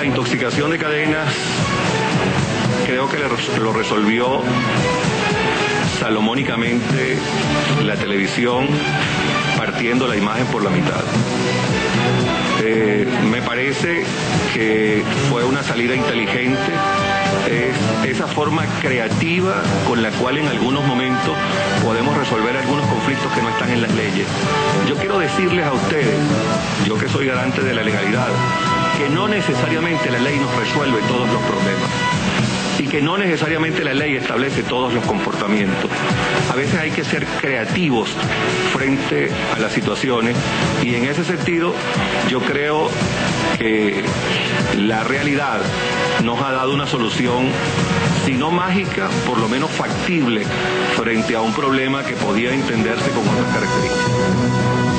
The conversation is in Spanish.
la intoxicación de cadenas creo que lo resolvió salomónicamente la televisión partiendo la imagen por la mitad. Eh, me parece que fue una salida inteligente, es esa forma creativa con la cual en algunos momentos podemos resolver algunos conflictos que no están en las leyes. Yo quiero decirles a ustedes, yo que soy garante de la legalidad, que no necesariamente la ley nos resuelve todos los problemas y que no necesariamente la ley establece todos los comportamientos. A veces hay que ser creativos frente a las situaciones y en ese sentido yo creo que la realidad nos ha dado una solución, si no mágica, por lo menos factible frente a un problema que podía entenderse con otras características.